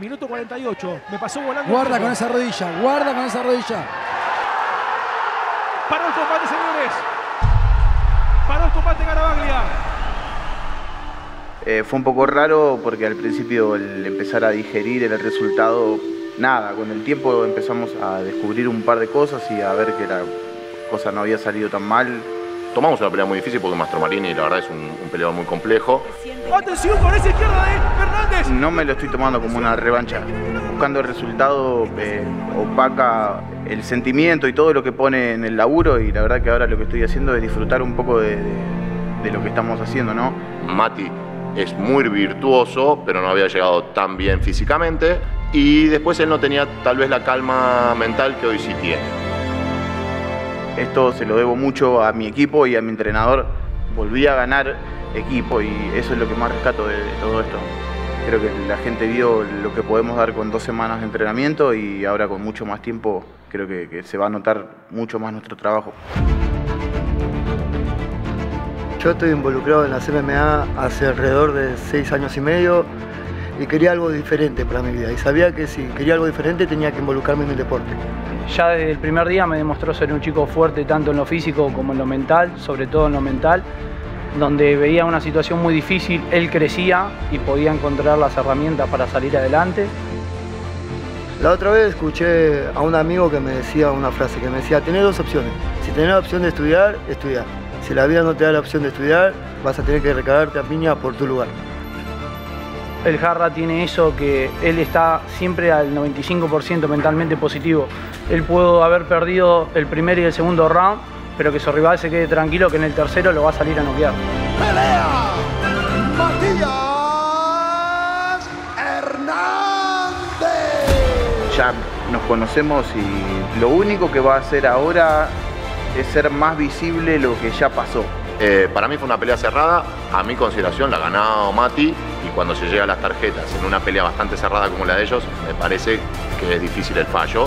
Minuto 48. Me pasó volando. Guarda con esa rodilla, guarda con esa rodilla. Paró el combate, señores. Paró el combate Garabaglia. Eh, fue un poco raro porque al principio el empezar a digerir el resultado, nada, con el tiempo empezamos a descubrir un par de cosas y a ver que la cosa no había salido tan mal. Tomamos una pelea muy difícil porque Mastro Marini la verdad es un, un peleador muy complejo. Atención con esa izquierda de Fernández. No me lo estoy tomando como una revancha. Buscando el resultado eh, opaca el sentimiento y todo lo que pone en el laburo y la verdad que ahora lo que estoy haciendo es disfrutar un poco de, de- de lo que estamos haciendo, ¿no? Mati es muy virtuoso, pero no había llegado tan bien físicamente. Y después él no tenía tal vez la calma mental que hoy sí tiene. Esto se lo debo mucho a mi equipo y a mi entrenador. Volví a ganar equipo y eso es lo que más rescato de, todo esto. Creo que la gente vio lo que podemos dar con dos semanas de entrenamiento y ahora con mucho más tiempo creo que, que se va a notar mucho más nuestro trabajo. Yo estoy involucrado en las MMA hace alrededor de seis años y medio y quería algo diferente para mi vida. Y sabía que si quería algo diferente tenía que involucrarme en el deporte. Ya desde el primer día me demostró ser un chico fuerte tanto en lo físico como en lo mental, sobre todo en lo mental, donde veía una situación muy difícil, él crecía y podía encontrar las herramientas para salir adelante. La otra vez escuché a un amigo que me decía una frase, que me decía, tenés dos opciones. Si tenés la opción de estudiar, estudiar. Si la vida no te da la opción de estudiar, vas a tener que recargarte a piña por tu lugar. El Jarra tiene eso que él está siempre al 95% mentalmente positivo. Él pudo haber perdido el primer y el segundo round, pero que su rival se quede tranquilo que en el tercero lo va a salir a noquear. ¡Pelea! Matías Hernández. Ya nos conocemos y lo único que va a hacer ahora es ser más visible lo que ya pasó. Eh, para mí fue una pelea cerrada, a mi consideración la ha ganado Mati cuando se llega a las tarjetas en una pelea bastante cerrada como la de ellos, me parece que es difícil el fallo.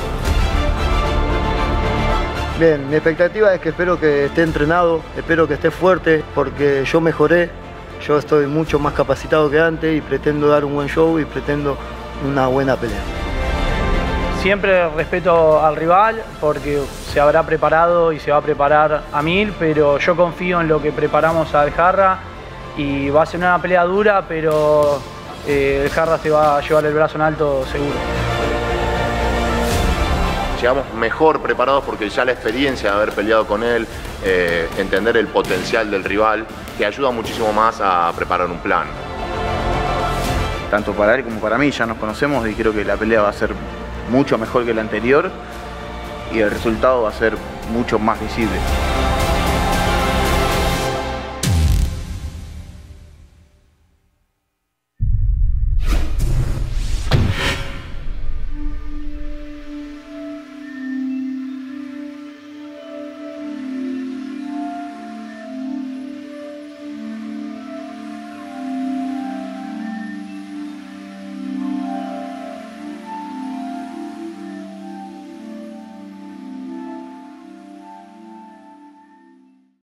Bien, mi expectativa es que espero que esté entrenado, espero que esté fuerte, porque yo mejoré, yo estoy mucho más capacitado que antes y pretendo dar un buen show y pretendo una buena pelea. Siempre respeto al rival porque se habrá preparado y se va a preparar a mil, pero yo confío en lo que preparamos al Jarra y va a ser una pelea dura, pero eh, el Jarra se va a llevar el brazo en alto seguro. Llegamos mejor preparados porque ya la experiencia de haber peleado con él, eh, entender el potencial del rival, te ayuda muchísimo más a preparar un plan. Tanto para él como para mí ya nos conocemos y creo que la pelea va a ser mucho mejor que la anterior y el resultado va a ser mucho más visible.